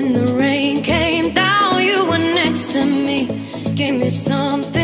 when the rain came down, you were next to me. Gave me something.